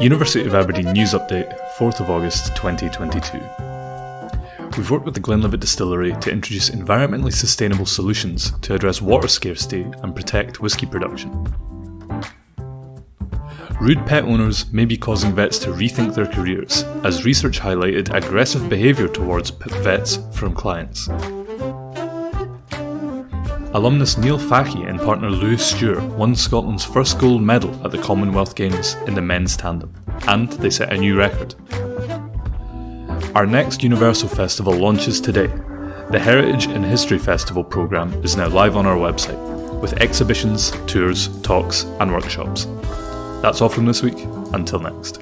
University of Aberdeen News Update, 4th of August 2022. We've worked with the Glenlivet Distillery to introduce environmentally sustainable solutions to address water scarcity and protect whisky production. Rude pet owners may be causing vets to rethink their careers, as research highlighted aggressive behaviour towards vets from clients. Alumnus Neil Fachie and partner Lewis Stewart won Scotland's first gold medal at the Commonwealth Games in the men's tandem, and they set a new record. Our next Universal Festival launches today. The Heritage and History Festival programme is now live on our website, with exhibitions, tours, talks, and workshops. That's all from this week. Until next.